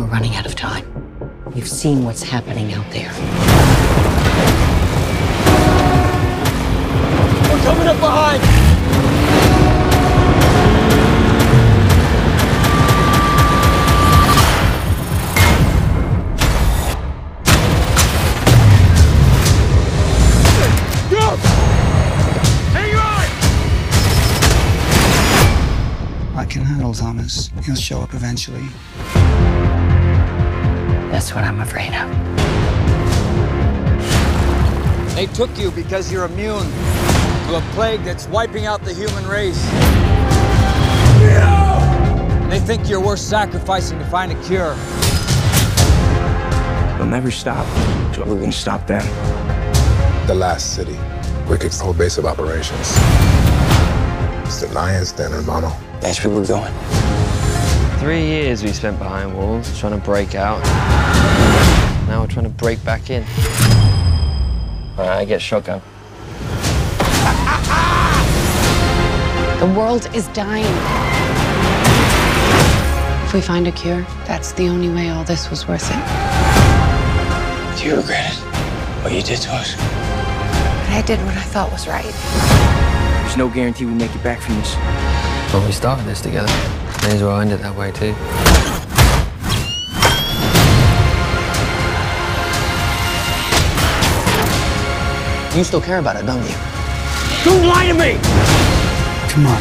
We're running out of time. We've seen what's happening out there. We're coming up behind! I can handle Thomas. He'll show up eventually. That's what I'm afraid of. They took you because you're immune to a plague that's wiping out the human race. They think you're worth sacrificing to find a cure. They'll never stop. So we're gonna stop them. The last city. WCKD's whole base of operations. It's the Lions, den, and Minho. That's where we're going. Three years we spent behind walls trying to break out. Now we're trying to break back in. All right, I get shotgun. The world is dying. If we find a cure, that's the only way all this was worth it. Do you regret it? What you did to us? But I did what I thought was right. There's no guarantee we make it back from this. Well, we started this together. May as well end it that way too. You still care about it, don't you? Don't lie to me! Come on.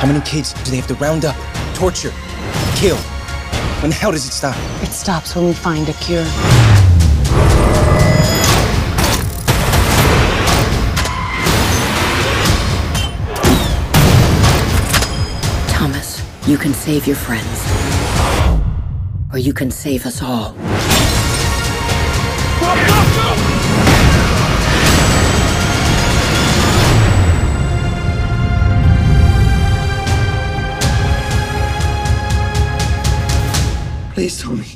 How many kids do they have to round up, torture, kill? When the hell does it stop? It stops when we find a cure. You can save your friends. Or you can save us all. Please, Tommy.